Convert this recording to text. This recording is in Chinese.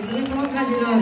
你昨天刚刚看见了